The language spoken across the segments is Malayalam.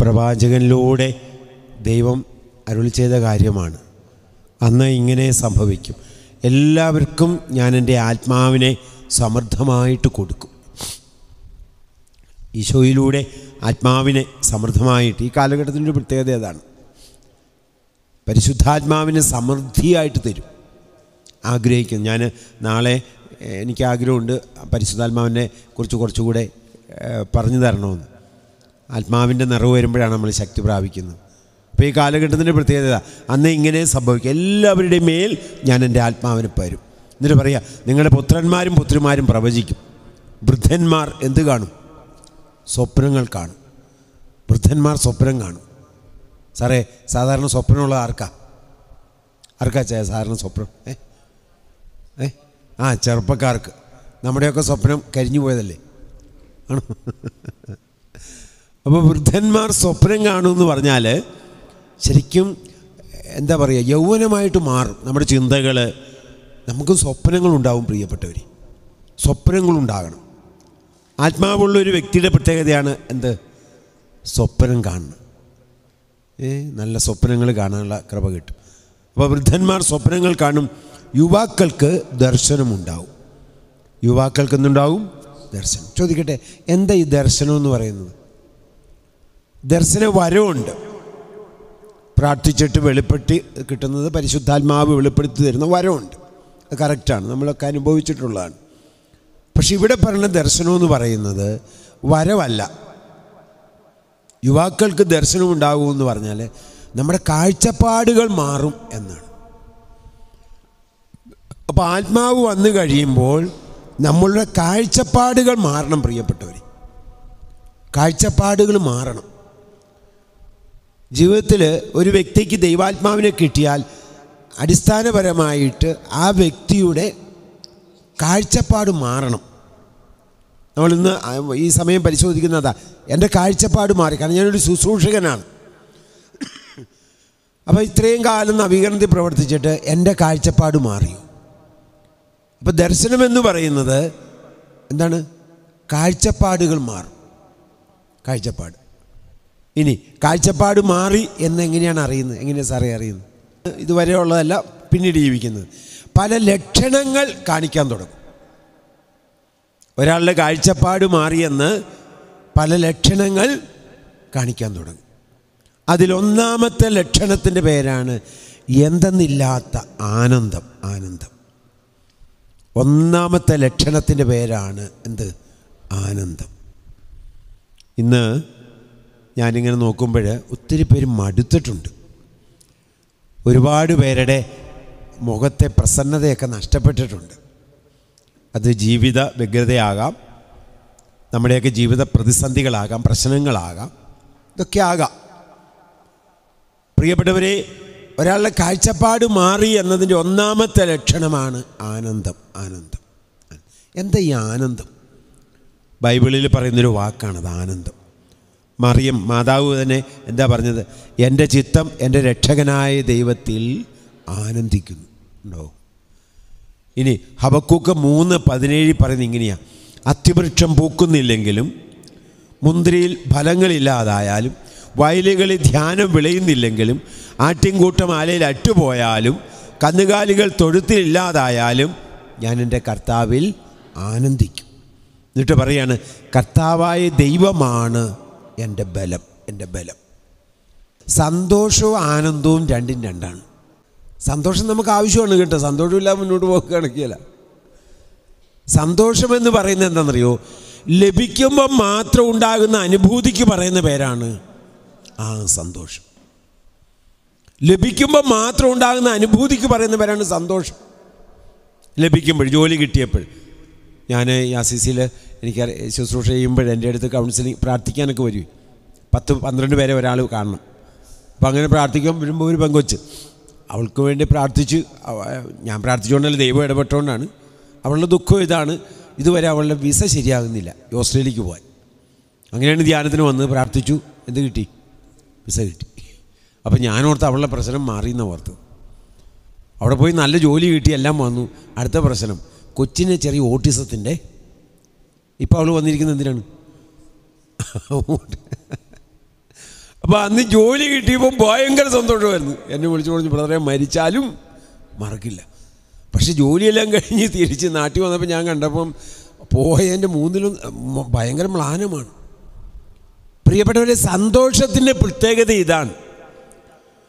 പ്രവാചകനിലൂടെ ദൈവം അരുളി ചെയ്ത കാര്യമാണ്. അന്ന് ഇങ്ങനെ സംഭവിക്കും. എല്ലാവർക്കും ഞാൻ എന്റെ ആത്മാവിനെ സമൃദ്ധമായിട്ട് കൊടുക്കും. ഈശോയിലൂടെ ആത്മാവിനെ സമൃദ്ധമായിട്ട് ഈ കാലഘട്ടത്തിന്റെ പ്രത്യേകത അതാണ് പരിശുദ്ധാത്മാവിനെ സമൃദ്ധിയായിട്ട് തരും. ആഗ്രഹിക്കുന്നു. ഞാൻ നാളെ എനിക്ക് ആഗ്രഹമുണ്ട് പരിശുദ്ധാത്മാവിനെ കുറിച്ച് കുറച്ചുകൂടെ പറഞ്ഞു തരണമെന്ന്. ആത്മാവിന്റെ നിറവ് വരുമ്പോഴാണ് നമ്മൾ ശക്തി പ്രാപിക്കുന്നത്. അപ്പോൾ ഈ കാലഘട്ടത്തിന്റെ പ്രത്യേകത അന്ന് ഇങ്ങനെ സംഭവിക്കും. എല്ലാവരുടെയും മേൽ ഞാൻ എന്റെ ആത്മാവിനെ പരും എന്നിട്ട് പറയുക നിങ്ങളുടെ പുത്രന്മാരും പുത്രിമാരും പ്രവചിക്കും. വൃദ്ധന്മാർ എന്ത് കാണും? സ്വപ്നങ്ങൾ കാണും. വൃദ്ധന്മാർ സ്വപ്നം കാണും. സാറേ സാധാരണ സ്വപ്നമുള്ള ആർക്കാ? ആർക്കാ ചേ സാധാരണ സ്വപ്നം? ഏ? ഏ? ആ ചെറുപ്പക്കാർക്ക്. നമ്മുടെയൊക്കെ സ്വപ്നം കരിഞ്ഞു പോയതല്ലേ? ആണോ? അപ്പോൾ വൃദ്ധന്മാർ സ്വപ്നം കാണുമെന്ന് പറഞ്ഞാൽ ശരിക്കും എന്താ പറയുക യൗവനമായിട്ട് മാറും നമ്മുടെ ചിന്തകൾ നമുക്ക് സ്വപ്നങ്ങളുണ്ടാവും പ്രിയപ്പെട്ടവർ സ്വപ്നങ്ങളുണ്ടാകണം. ആത്മാവുള്ള ഒരു വ്യക്തിയുടെ പ്രത്യേകതയാണ് എന്ത്? സ്വപ്നം കാണണം. ഏ നല്ല സ്വപ്നങ്ങൾ കാണാനുള്ള കൃപ കിട്ടും. അപ്പോൾ വൃദ്ധന്മാർ സ്വപ്നങ്ങൾ കാണും. യുവാക്കൾക്ക് ദർശനമുണ്ടാവും. യുവാക്കൾക്ക് എന്തുണ്ടാവും? ദർശനം. ചോദിക്കട്ടെ എന്താ ഈ ദർശനം എന്ന് പറയുന്നത്? ദർശന വരവുണ്ട്. പ്രാർത്ഥിച്ചിട്ട് വെളിപ്പെട്ടി കിട്ടുന്നത് പരിശുദ്ധാത്മാവ് വെളിപ്പെടുത്തി തരുന്ന വരവുണ്ട്. അത് കറക്റ്റാണ്. നമ്മളൊക്കെ അനുഭവിച്ചിട്ടുള്ളതാണ്. പക്ഷെ ഇവിടെ പറഞ്ഞ ദർശനം എന്ന് പറയുന്നത് വരവല്ല. യുവാക്കൾക്ക് ദർശനം ഉണ്ടാകുമെന്ന് പറഞ്ഞാൽ നമ്മുടെ കാഴ്ചപ്പാടുകൾ മാറും എന്നാണ്. അപ്പോൾ ആത്മാവ് വന്നു കഴിയുമ്പോൾ നമ്മളുടെ കാഴ്ചപ്പാടുകൾ മാറണം പ്രിയപ്പെട്ടവർ കാഴ്ചപ്പാടുകൾ മാറണം. ജീവിതത്തിൽ ഒരു വ്യക്തിക്ക് ദൈവാത്മാവിനെ കിട്ടിയാൽ അടിസ്ഥാനപരമായിട്ട് ആ വ്യക്തിയുടെ കാഴ്ചപ്പാട് മാറണം. നമ്മളിന്ന് ഈ സമയം പരിശോധിക്കുന്നതാ. എന്റെ കാഴ്ചപ്പാട് മാറി. കാരണം ഞാനൊരു ശുശ്രൂഷകനാണ്. അപ്പോൾ ഇത്രയും കാലം നവീകരണത്തിൽ പ്രവർത്തിച്ചിട്ട് എന്റെ കാഴ്ചപ്പാട് മാറി. അപ്പോൾ ദർശനം എന്ന് പറയുന്നത് എന്താണ്? കാഴ്ചപ്പാടുകൾ മാറും. കാഴ്ചപ്പാട്. ഇനി കാഴ്ചപ്പാട് മാറി എന്നെങ്ങനെയാണ് അറിയുന്നത്? എങ്ങനെയാണ് സാറേ അറിയുന്നത്? ഇതുവരെ ഉള്ളതല്ല പിന്നീട് ജീവിക്കുന്നത്. പല ലക്ഷണങ്ങൾ കാണിക്കാൻ തുടങ്ങും. ഒരാളുടെ കാഴ്ചപ്പാട് മാറിയെന്ന് പല ലക്ഷണങ്ങൾ കാണിക്കാൻ തുടങ്ങും. അതിലൊന്നാമത്തെ ലക്ഷണത്തിന്റെ പേരാണ് എന്തെന്നില്ലാത്ത ആനന്ദം ആനന്ദം. ഒന്നാമത്തെ ലക്ഷണത്തിന്റെ പേരാണ് എന്ത്? ആനന്ദം. ഇന്ന് ഞാനിങ്ങനെ നോക്കുമ്പോൾ ഒത്തിരി പേര് മടുത്തിട്ടുണ്ട്. ഒരുപാട് പേരുടെ മുഖത്തെ പ്രസന്നതയൊക്കെ നഷ്ടപ്പെട്ടിട്ടുണ്ട്. അത് ജീവിത വ്യഗ്രതയാകാം നമ്മുടെയൊക്കെ ജീവിത പ്രതിസന്ധികളാകാം പ്രശ്നങ്ങളാകാം ഇതൊക്കെ ആകാം. പ്രിയപ്പെട്ടവരെ ഒരാളുടെ കാഴ്ചപ്പാട് മാറി എന്നതിന്റെ ഒന്നാമത്തെ ലക്ഷണമാണ് ആനന്ദം ആനന്ദം. എന്താ ഈ ആനന്ദം? ബൈബിളിൽ പറയുന്നൊരു വാക്കാണത് ആനന്ദം. മറിയം മാതാവ് തന്നെ എന്താ പറഞ്ഞത്? എന്റെ ചിത്തം എന്റെ രക്ഷകനായ ദൈവത്തിൽ ആനന്ദിക്കുന്നു. ഉണ്ടോ? ഇനി ഹബക്കൂക്ക് മൂന്ന് പതിനേഴ് പറയുന്നത് ഇങ്ങനെയാണ് അത്തിവൃക്ഷം പൂക്കുന്നില്ലെങ്കിലും മുന്തിരിയിൽ ഫലങ്ങളില്ലാതായാലും വയലുകളിൽ ധ്യാനം വിളയുന്നില്ലെങ്കിലും ആട്ടിൻകൂട്ടം ആലയിൽ അറ്റുപോയാലും കന്നുകാലികൾ തൊഴുത്തിലില്ലാതായാലും ഞാൻ എന്റെ കർത്താവിൽ ആനന്ദിക്കും. എന്നിട്ട് പറയാണ് കർത്താവായ ദൈവമാണ് എന്റെ ബലം എന്റെ ബലം. സന്തോഷവും ആനന്ദവും രണ്ടും രണ്ടാണ്. സന്തോഷം നമുക്ക് ആവശ്യമാണ് കേട്ടോ. സന്തോഷമില്ല മുന്നോട്ട് പോകാൻ കണക്കിയല്ല സന്തോഷം എന്ന് പറയുന്നത് എന്താണെന്നറിയോ? ലഭിക്കുമ്പോൾ മാത്രം ഉണ്ടാകുന്ന അനുഭൂതിക്ക് പറയുന്ന പേരാണ് ആ സന്തോഷം. ലഭിക്കുമ്പോൾ മാത്രം ഉണ്ടാകുന്ന അനുഭൂതിക്ക് പറയുന്ന പേരാണ് സന്തോഷം. ലഭിക്കുമ്പോൾ ജോലി കിട്ടിയപ്പോൾ. ഞാൻ ഈ അസിസിയിൽ എനിക്ക് ശുശ്രൂഷ ചെയ്യുമ്പോൾ എന്റെ അടുത്ത് കൗൺസിലിംഗ് പ്രാർത്ഥിക്കാനൊക്കെ വരും. പത്ത് പന്ത്രണ്ട് പേരെ ഒരാൾ കാണണം. അപ്പം അങ്ങനെ പ്രാർത്ഥിക്കാൻ വരുമ്പോൾ ഒരു പെങ്കൊച്ച്. അവൾക്ക് വേണ്ടി പ്രാർത്ഥിച്ച് ഞാൻ പ്രാർത്ഥിച്ചുകൊണ്ടല്ല ദൈവം ഇടപെട്ടുകൊണ്ടാണ് അവളുടെ ദുഃഖം ഇതാണ്. ഇതുവരെ അവളുടെ വിസ ശരിയാകുന്നില്ല ഓസ്ട്രേലിയക്ക് പോകാൻ അങ്ങനെയാണ് ധ്യാനത്തിന് വന്ന് പ്രാർത്ഥിച്ചു എന്ത് കിട്ടി? വിസ കിട്ടി. അപ്പം ഞാനോർത്ത് അവളുടെ പ്രശ്നം മാറിയെന്ന് ഓർത്ത്. അവിടെ പോയി നല്ല ജോലി കിട്ടി എല്ലാം വന്നു. അടുത്ത പ്രശ്നം കൊച്ചിനെ ചെറിയ ഓട്ടിസത്തിന്റെ ഇപ്പോൾ അവൾ വന്നിരിക്കുന്നത് എന്തിനാണ്? അപ്പോൾ അന്ന് ജോലി കിട്ടിയപ്പോൾ ഭയങ്കര സന്തോഷമായിരുന്നു. എന്നെ വിളിച്ചു പറഞ്ഞു ബ്രദറെ മരിച്ചാലും മറക്കില്ല. പക്ഷെ ജോലിയെല്ലാം കഴിഞ്ഞ് തിരിച്ച് നാട്ടിൽ വന്നപ്പോൾ ഞാൻ കണ്ടപ്പം പോയതിന്റെ മൂന്നിലും ഭയങ്കര മ്ലാനമാണ്. പ്രിയപ്പെട്ടവരെ സന്തോഷത്തിന്റെ പ്രത്യേകത ഇതാണ്.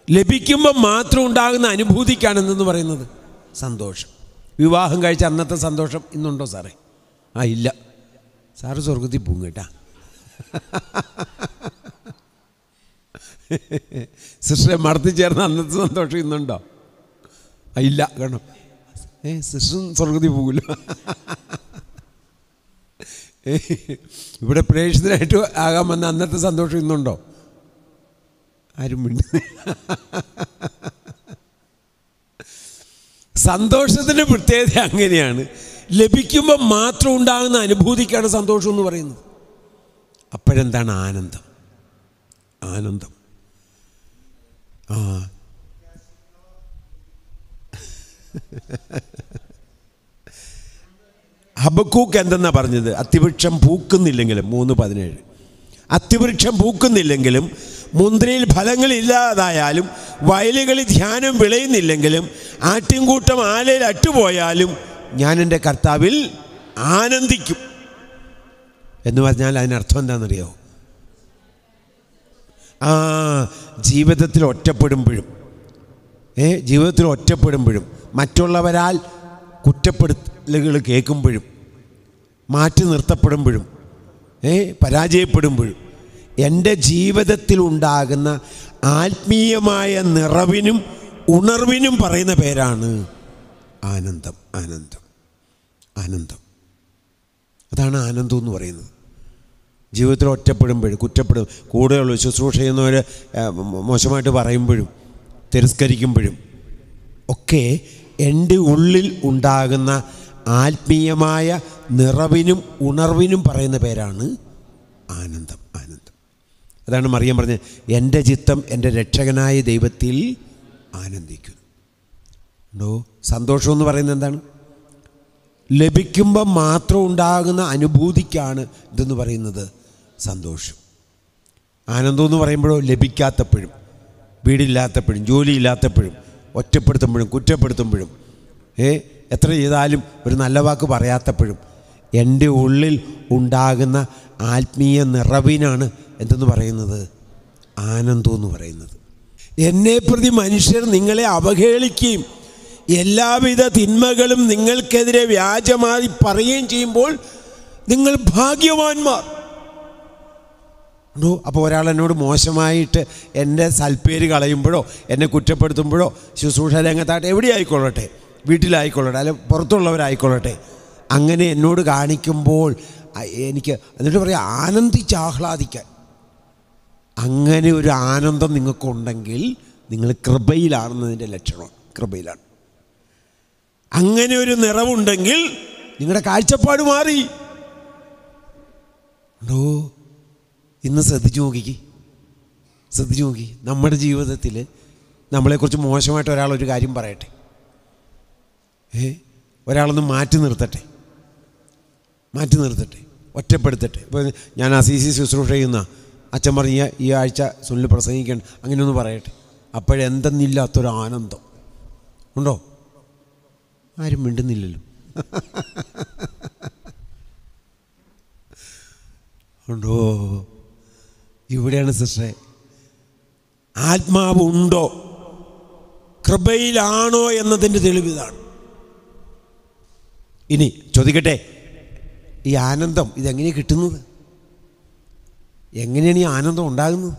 ലഭിക്കുമ്പോൾ മാത്രം ഉണ്ടാകുന്ന അനുഭൂതിക്കാണ് എന്തെന്ന് പറയുന്നത്. സന്തോഷം. വിവാഹം കഴിച്ച അന്നത്തെ സന്തോഷം ഇന്നുണ്ടോ സാറേ? ആ ഇല്ല. സാറ് സ്വർഗത്തിൽ പോകും കേട്ടാ. സിസ്റ്ററെ മടത്തി ചേർന്ന അന്നത്തെ സന്തോഷം ഇന്നുണ്ടോ? ഇല്ല കാരണം ഏ സിസ്റ്ററും സ്വർഗത്തിൽ പോകില്ല ഇവിടെ പ്രേക്ഷിതരായിട്ട് ആകാൻ വന്ന അന്നത്തെ സന്തോഷം ഇന്നുണ്ടോ? ആരും മിണ്ട. സന്തോഷത്തിന്റെ പ്രത്യേകത അങ്ങനെയാണ്. ലഭിക്കുമ്പോൾ മാത്രം ഉണ്ടാകുന്ന അനുഭൂതിക്കാണ് സന്തോഷം എന്ന് പറയുന്നത്. അപ്പോഴെന്താണ് ആനന്ദം? ആനന്ദം. ആ. ഹബക്കൂക്ക് എന്തെന്നാ പറഞ്ഞത്? അത്തിവൃക്ഷം പൂക്കുന്നില്ലെങ്കിലും മൂന്ന് പതിനേഴ്. അത്തിവൃക്ഷം പൂക്കുന്നില്ലെങ്കിലും മുന്തിരിയിൽ ഫലങ്ങൾ ഫലങ്ങളില്ലാതായാലും വയലുകളിൽ ധ്യാനം വിളയുന്നില്ലെങ്കിലും ആട്ടിൻകൂട്ടം ആലയിൽ അറ്റുപോയാലും ഞാൻ എന്റെ കർത്താവിൽ ആനന്ദിക്കും എന്ന് പറഞ്ഞാൽ അതിനർത്ഥം എന്താണെന്നറിയോ ആ ജീവിതത്തിൽ ഒറ്റപ്പെടുമ്പോഴും ഏ ജീവിതത്തിൽ ഒറ്റപ്പെടുമ്പോഴും മറ്റുള്ളവരാൽ കുറ്റപ്പെടുത്തലുകൾ കേൾക്കുമ്പോഴും മാറ്റി നിർത്തപ്പെടുമ്പോഴും ഏ പരാജയപ്പെടുമ്പോഴും എന്റെ ജീവിതത്തിൽ ഉണ്ടാകുന്ന ആത്മീയമായ നിറവിനും ഉണർവിനും പറയുന്ന പേരാണ് ആനന്ദം ആനന്ദം. ആനന്ദം. അതാണ് ആനന്ദം എന്ന് പറയുന്നത്. ജീവിതത്തിൽ ഒറ്റപ്പെടുമ്പോഴും കുറ്റപ്പെടും കൂടുതലുള്ള ശുശ്രൂഷ ചെയ്യുന്നവർ മോശമായിട്ട് പറയുമ്പോഴും തിരസ്കരിക്കുമ്പോഴും ഒക്കെ എന്റെ ഉള്ളിൽ ഉണ്ടാകുന്ന ആത്മീയമായ നിറവിനും ഉണർവിനും പറയുന്ന പേരാണ് ആനന്ദം ആനന്ദം. അതാണ് മറിയം പറഞ്ഞത് എന്റെ ചിത്തം എന്റെ രക്ഷകനായ ദൈവത്തിൽ ആനന്ദിക്കുന്നു. ഉണ്ടോ സന്തോഷം എന്ന് പറയുന്നത് എന്താണ്? ലഭിക്കുമ്പോൾ മാത്രം ഉണ്ടാകുന്ന അനുഭൂതിക്കാണ് ഇതെന്ന് പറയുന്നത് സന്തോഷം. ആനന്ദം എന്ന് പറയുമ്പോഴോ ലഭിക്കാത്തപ്പോഴും വീടില്ലാത്തപ്പോഴും ജോലിയില്ലാത്തപ്പോഴും ഒറ്റപ്പെടുത്തുമ്പോഴും കുറ്റപ്പെടുത്തുമ്പോഴും ഏ എത്ര ചെയ്താലും ഒരു നല്ല വാക്ക് പറയാത്തപ്പോഴും എന്റെ ഉള്ളിൽ ഉണ്ടാകുന്ന ആത്മീയ നിറവിനാണ് എന്തെന്ന് പറയുന്നത്? ആനന്ദം എന്ന് പറയുന്നത്. എന്നെ പ്രതി മനുഷ്യർ നിങ്ങളെ അവഹേളിക്കുകയും എല്ലാവിധ തിന്മകളും നിങ്ങൾക്കെതിരെ വ്യാജമായി പറയുകയും ചെയ്യുമ്പോൾ നിങ്ങൾ ഭാഗ്യവാന്മാർ. ഉണ്ടോ? അപ്പോൾ ഒരാൾ എന്നോട് മോശമായിട്ട് എന്റെ സൽപ്പേര് കളയുമ്പോഴോ എന്നെ കുറ്റപ്പെടുത്തുമ്പോഴോ ശുശ്രൂഷ രംഗത്തായിട്ട് എവിടെ ആയിക്കൊള്ളട്ടെ വീട്ടിലായിക്കൊള്ളട്ടെ അല്ലെ പുറത്തുള്ളവരായിക്കൊള്ളട്ടെ. അങ്ങനെ എന്നോട് കാണിക്കുമ്പോൾ എനിക്ക് എന്നിട്ട് പറയാം ആനന്ദിച്ച് ആഹ്ലാദിക്കാൻ. അങ്ങനെ ഒരു ആനന്ദം നിങ്ങൾക്കുണ്ടെങ്കിൽ നിങ്ങൾ കൃപയിലാണെന്നതിന്റെ ലക്ഷണം കൃപയിലാണ്. അങ്ങനെ ഒരു നിറവുണ്ടെങ്കിൽ നിങ്ങളുടെ കാഴ്ചപ്പാട് മാറി. ഉണ്ടോ ഇന്ന് ശ്രദ്ധിച്ചു നോക്കിക്ക്. ശ്രദ്ധിച്ചു നോക്കി. നമ്മുടെ ജീവിതത്തിൽ നമ്മളെക്കുറിച്ച് മോശമായിട്ട് ഒരാളൊരു ഒരു കാര്യം പറയട്ടെ. ഏ ഒരാളൊന്ന് മാറ്റി നിർത്തട്ടെ. മാറ്റി നിർത്തട്ടെ. ഒറ്റപ്പെടുത്തട്ടെ. ഇപ്പോൾ ഞാൻ അസീസി ശുശ്രൂഷ ചെയ്യുന്ന അച്ഛൻ പറഞ്ഞ ഈ ആഴ്ച സുനിൽ പ്രസംഗിക്കണം അങ്ങനെയൊന്ന് പറയട്ടെ. അപ്പോഴെന്തെന്നില്ലാത്തൊരു ആനന്ദം. ഉണ്ടോ? ആരും മിണ്ടുന്നില്ലല്ലോ. ഉണ്ടോ? ഇവിടെയാണ് സിസ്റ്ററെ. ആത്മാവ് ഉണ്ടോ? കൃപയിലാണോ എന്നതിന്റെ തെളിവിതാണ് ഇനി ചോദിക്കട്ടെ ഈ ആനന്ദം ഇതെങ്ങനെയാണ് കിട്ടുന്നത്? എങ്ങനെയാണ് ഈ ആനന്ദം ഉണ്ടാകുന്നത്?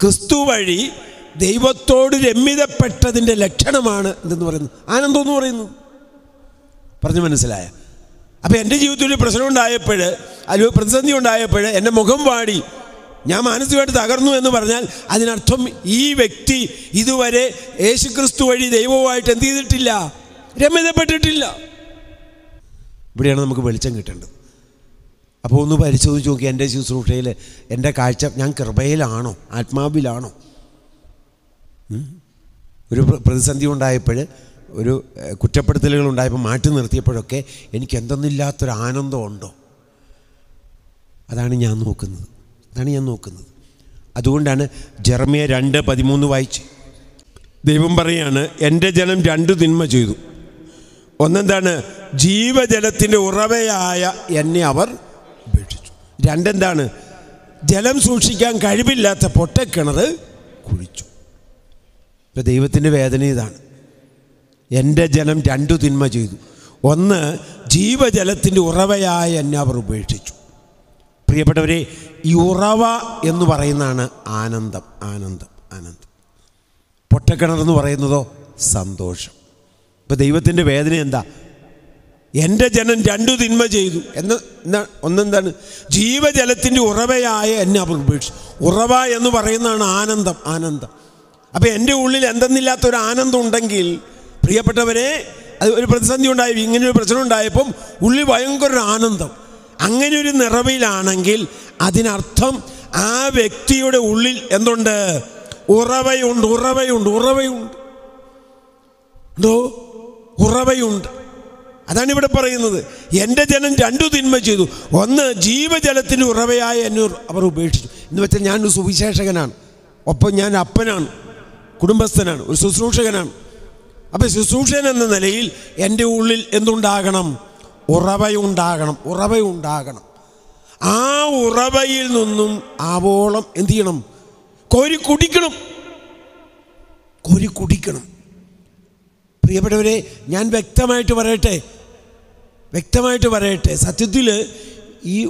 ക്രിസ്തു വഴി ദൈവത്തോട് രമ്യതപ്പെട്ടതിന്റെ ലക്ഷണമാണ് എന്തെന്ന് പറയുന്നു ആനന്ദം എന്ന് പറഞ്ഞു മനസ്സിലായ. അപ്പോൾ എന്റെ ജീവിതത്തിൽ പ്രശ്നം ഉണ്ടായപ്പോൾ അല്ലെങ്കിൽ പ്രതിസന്ധി ഉണ്ടായപ്പോൾ എന്റെ മുഖം വാടി. ഞാൻ മാനസികമായിട്ട് തകർന്നു എന്ന് പറഞ്ഞാൽ അതിനർത്ഥം ഈ വ്യക്തി ഇതുവരെ യേശുക്രിസ്തു വഴി ദൈവവുമായിട്ട് എന്ത് ചെയ്തിട്ടില്ല? രമ്യതപ്പെട്ടിട്ടില്ല. ഇവിടെയാണ് നമുക്ക് വെളിച്ചം കിട്ടേണ്ടത്. അപ്പോൾ ഒന്ന് പരിശോധിച്ച് നോക്കി എന്റെ ശുശ്രൂഷയിൽ എന്റെ കാഴ്ച ഞാൻ കൃപയിലാണോ? ആത്മാവിലാണോ? ഒരു പ്രതിസന്ധി ഉണ്ടായപ്പോൾ ഒരു കുറ്റപ്പെടുത്തലുകൾ ഉണ്ടായപ്പോൾ മാറ്റി നിർത്തിയപ്പോഴൊക്കെ എനിക്ക് എന്തെന്നില്ലാത്തൊരു ആനന്ദമുണ്ടോ അതാണ് ഞാൻ നോക്കുന്നത്. അതാണ് ഞാൻ നോക്കുന്നത്. അതുകൊണ്ടാണ് ജെറമിയ രണ്ട് പതിമൂന്ന് വായിച്ച്. ദൈവം പറയാണ് എന്റെ ജനം രണ്ട് തിന്മ ചെയ്തു. ഒന്നെന്താണ് ജീവജലത്തിന്റെ ഉറവയായ എന്നെ അവർ ഉപേക്ഷിച്ചു. രണ്ടെന്താണ് ജലം സൂക്ഷിക്കാൻ കഴിവില്ലാത്ത പൊട്ടക്കിണർ കുഴിച്ചു. ഇപ്പം ദൈവത്തിന്റെ വേദന ഇതാണ്. എന്റെ ജനം രണ്ടു തിന്മ ചെയ്തു. ഒന്ന് ജീവജലത്തിന്റെ ഉറവയായ എന്നെ അവർ ഉപേക്ഷിച്ചു. പ്രിയപ്പെട്ടവരെ ഈ ഉറവ എന്ന് പറയുന്നതാണ് ആനന്ദം ആനന്ദം ആനന്ദം. പൊട്ടക്കിണർ എന്ന് പറയുന്നതോ സന്തോഷം. ഇപ്പം ദൈവത്തിന്റെ വേദന എന്താ? എന്റെ ജനം രണ്ടു തിന്മ ചെയ്തു. എന്ന് എന്താ ഒന്നെന്താണ്? ജീവജലത്തിന്റെ ഉറവയായ എന്നെ അവർ ഉപേക്ഷിച്ചു. ഉറവ എന്ന് പറയുന്നതാണ് ആനന്ദം ആനന്ദം. അപ്പം എന്റെ ഉള്ളിൽ എന്തെന്നില്ലാത്ത ഒരു ആനന്ദം ഉണ്ടെങ്കിൽ പ്രിയപ്പെട്ടവരെ അത് ഒരു പ്രതിസന്ധി ഉണ്ടായി ഇങ്ങനെ ഒരു പ്രശ്നം ഉണ്ടായപ്പം ഉള്ളിൽ ഭയങ്കര ഒരു ആനന്ദം. അങ്ങനെ ഒരു നിറവിലാണെങ്കിൽ അതിനർത്ഥം ആ വ്യക്തിയുടെ ഉള്ളിൽ എന്തുണ്ട്? ഉറവയുണ്ട് ഉറവയുണ്ട് ഉറവയുണ്ട്. എന്തോ? ഉറവയുണ്ട്. അതാണ് ഇവിടെ പറയുന്നത്. എന്റെ ജനം രണ്ടു തിന്മ ചെയ്തു. ഒന്ന് ജീവജലത്തിന്റെ ഉറവയായ എന്നെ അവർ ഉപേക്ഷിച്ചു. എന്ന് വെച്ചാൽ ഞാനൊരു സുവിശേഷകനാണ്. ഒപ്പം ഞാൻ അപ്പനാണ്. കുടുംബസ്ഥനാണ് ഒരു ശുശ്രൂഷകനാണ്. അപ്പം ശുശ്രൂഷൻ എന്ന നിലയിൽ എന്റെ ഉള്ളിൽ എന്തുണ്ടാകണം? ഉറവയുണ്ടാകണം ഉറവയുണ്ടാകണം. ആ ഉറവയിൽ നിന്നും ആവോളം എന്തു ചെയ്യണം? കോരി കുടിക്കണം. കോരി കുടിക്കണം. പ്രിയപ്പെട്ടവരെ ഞാൻ വ്യക്തമായിട്ട് പറയട്ടെ? വ്യക്തമായിട്ട് പറയട്ടെ? സത്യത്തിൽ ഈ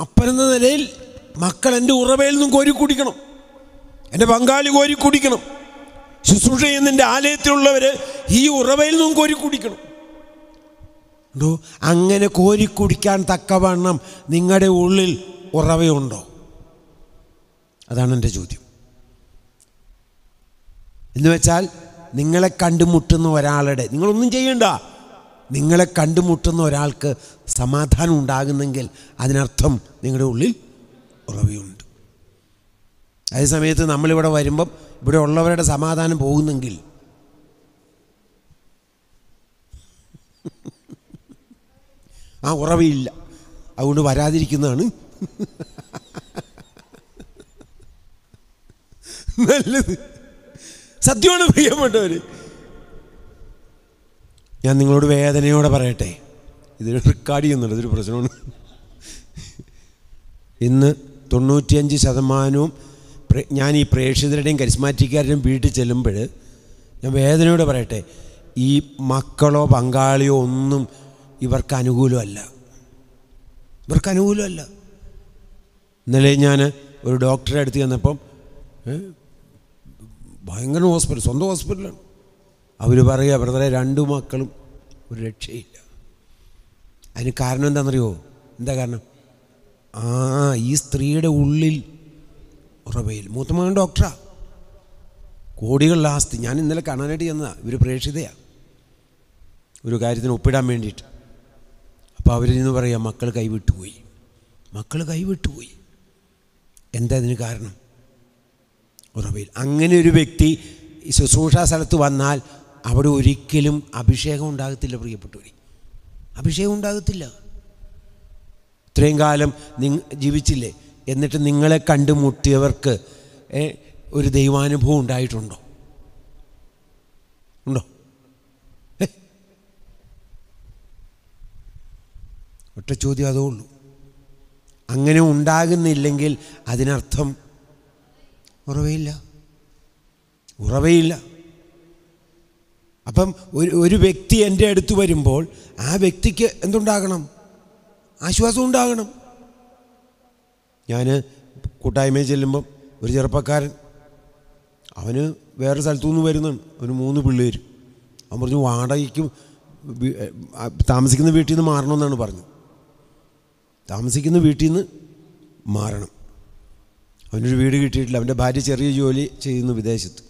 അപ്പനെന്ന നിലയിൽ മക്കൾ എന്റെ ഉറവയിൽ നിന്നും കോരി കുടിക്കണം. എന്റെ പങ്കാളി കോരി കുടിക്കണം. ശുശ്രൂഷ ചെയ്യുന്നതിന്റെ ആലയത്തിലുള്ളവർ ഈ ഉറവയിൽ നിന്നും കോരി കുടിക്കണം. ഉണ്ടോ അങ്ങനെ കോരി കുടിക്കാൻ തക്കവണ്ണം നിങ്ങളുടെ ഉള്ളിൽ ഉറവയുണ്ടോ? അതാണ് എന്റെ ചോദ്യം. എന്ന് വെച്ചാൽ നിങ്ങളെ കണ്ടുമുട്ടുന്ന ഒരാളുടെ നിങ്ങളൊന്നും ചെയ്യണ്ട. നിങ്ങളെ കണ്ടുമുട്ടുന്ന ഒരാൾക്ക് സമാധാനം ഉണ്ടാകുന്നെങ്കിൽ അതിനർത്ഥം നിങ്ങളുടെ ഉള്ളിൽ ഉറവയുണ്ട്. അതേ സമയത്ത് നമ്മളിവിടെ വരുമ്പം ഇവിടെ ഉള്ളവരുടെ സമാധാനം പോകുന്നെങ്കിൽ. ആ ഉറവയില്ല അതുകൊണ്ട് വരാതിരിക്കുന്നതാണ്. നല്ലത്. സത്യമാണ് പ്രിയപ്പെട്ടവർ ഞാൻ നിങ്ങളോട് വേദനയോടെ പറയട്ടെ. ഇത് റെക്കോർഡ് ചെയ്യുന്നുണ്ട് ഇതൊരു പ്രശ്നമാണ്. ഇന്ന് തൊണ്ണൂറ്റിയഞ്ച് ശതമാനവും ഞാൻ ഈ പ്രേക്ഷിതരുടെയും കരിസ്മാറ്റിക്കാരുടെയും വീട്ടിൽ ചെല്ലുമ്പോൾ ഞാൻ വേദനയോട് പറയട്ടെ ഈ മക്കളോ പങ്കാളിയോ ഒന്നും ഇവർക്ക് അനുകൂലമല്ല. ഇവർക്ക് അനുകൂലമല്ല. ഇന്നലെ ഞാൻ ഒരു ഡോക്ടറെ അടുത്ത് ചെന്നപ്പം ഭയങ്കര ഹോസ്പിറ്റൽ സ്വന്തം ഹോസ്പിറ്റലാണ്. അവർ പറയുക ബ്രദറെ രണ്ടു മക്കളും ഒരു രക്ഷയില്ല. അതിന് കാരണം എന്താണെന്നറിയോ? എന്താ കാരണം? ആ ഈ സ്ത്രീയുടെ ഉള്ളിൽ ഉറവയിൽ. മൂത്ത മകൻ ഡോക്ടറാ. കോടികളുടെ ആസ്തി ഞാൻ ഇന്നലെ കാണാനായിട്ട് ചെന്നതാണ് ഇവർ പ്രേക്ഷിതയാണ് ഒരു കാര്യത്തിന് ഒപ്പിടാൻ വേണ്ടിയിട്ട്. അപ്പോൾ അവരിൽ നിന്ന് പറയാം മക്കൾ കൈവിട്ടുപോയി. മക്കൾ കൈവിട്ടുപോയി. എന്താ ഇതിന് കാരണം? ഉറവയിൽ. അങ്ങനെ ഒരു വ്യക്തി ഈ ശുശ്രൂഷാ സ്ഥലത്ത് വന്നാൽ അവിടെ ഒരിക്കലും അഭിഷേകം ഉണ്ടാകത്തില്ല പ്രിയപ്പെട്ടവരി. അഭിഷേകം ഉണ്ടാകത്തില്ല. ഇത്രയും കാലം നിങ് ജീവിച്ചില്ലേ? എന്നിട്ട് നിങ്ങളെ കണ്ടുമുട്ടിയവർക്ക് ഒരു ദൈവാനുഭവം ഉണ്ടായിട്ടുണ്ടോ? ഉണ്ടോ? ഒറ്റ ചോദ്യം അതേ ഉള്ളൂ. അങ്ങനെ ഉണ്ടാകുന്നില്ലെങ്കിൽ അതിനർത്ഥം ഉറവയില്ല. ഉറവയില്ല. അപ്പം ഒരു ഒരു വ്യക്തി എന്റെ അടുത്ത് വരുമ്പോൾ ആ വ്യക്തിക്ക് എന്തുണ്ടാകണം? ആശ്വാസം ഉണ്ടാകണം. ഞാൻ കൂട്ടായ്മയിൽ ചെല്ലുമ്പം ഒരു ചെറുപ്പക്കാരൻ അവന് വേറെ സ്ഥലത്തു നിന്ന് വരുന്നുണ്ട്. അവന് മൂന്ന് പിള്ളേർ അവൻ പറഞ്ഞു വാടകയ്ക്കും താമസിക്കുന്ന വീട്ടിൽ നിന്ന് മാറണമെന്നാണ് പറഞ്ഞത്. താമസിക്കുന്ന വീട്ടിൽ നിന്ന് മാറണം. അവനൊരു വീട് കിട്ടിയിട്ടില്ല. അവന്റെ ഭാര്യ ചെറിയ ജോലി ചെയ്യുന്നു വിദേശത്ത്.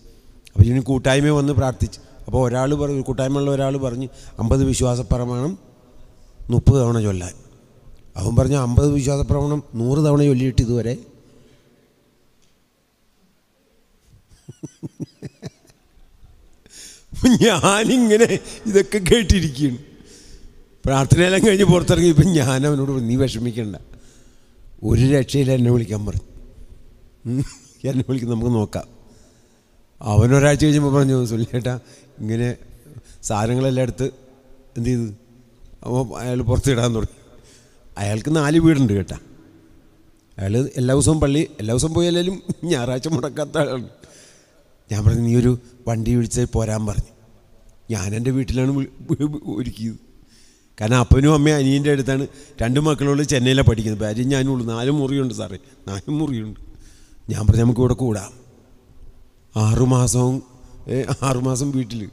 അപ്പോൾ ഇനി കൂട്ടായ്മ വന്ന് പ്രാർത്ഥിച്ചു. അപ്പോൾ ഒരാൾ പറഞ്ഞു കൂട്ടായ്മയുള്ള ഒരാൾ പറഞ്ഞ് അമ്പത് വിശ്വാസപ്രമാണം മുപ്പത് തവണ ചൊല്ലാൻ. അവൻ പറഞ്ഞ അമ്പത് വിശ്വാസപ്രവണം നൂറ് തവണ ചൊല്ലിയിട്ട് ഇതുവരെ. ഞാനിങ്ങനെ ഇതൊക്കെ കേട്ടിരിക്കുകയാണ്. പ്രാർത്ഥനയെല്ലാം കഴിഞ്ഞ് പുറത്തിറങ്ങി ഇപ്പം ഞാൻ അവനോട് നീ വിഷമിക്കണ്ട. ഒരു രക്ഷയില്ല എന്നെ വിളിക്കാൻ പറഞ്ഞു. എന്നെ വിളിക്കും നമുക്ക് നോക്കാം. അവനൊരാഴ്ച കഴിഞ്ഞപ്പോൾ പറഞ്ഞു സുല്ലേട്ടാ ഇങ്ങനെ സാധനങ്ങളെല്ലാം എടുത്ത് എന്ത് ചെയ്തു? അപ്പോൾ അയാൾ പുറത്തിടാൻ തുടങ്ങി. അയാൾക്ക് നാല് വീടുണ്ട് കേട്ടാ. അയാൾ എല്ലാ ദിവസവും പള്ളി എല്ലാ ദിവസവും പോയാലും ഞായറാഴ്ച മുടക്കാത്ത ആളാണ്. ഞാൻ പറഞ്ഞു നീ ഒരു വണ്ടി വിളിച്ച് പോരാൻ പറഞ്ഞു. ഞാൻ എന്റെ വീട്ടിലാണ് ഒരുക്കിയത്. കാരണം അപ്പനും അമ്മയും അനിയന്റെ അടുത്താണ് രണ്ട് മക്കളോട് ചെന്നൈയിലാണ് പഠിക്കുന്നത്. ഭാര്യയും ഞാനും ഉള്ളു. നാല് മുറിയുണ്ട് സാറേ. നാല് മുറിയുണ്ട്. ഞാൻ പറഞ്ഞു നമുക്ക് ഇവിടെ കൂടാം. ആറുമാസവും ആറുമാസം വീട്ടിൽ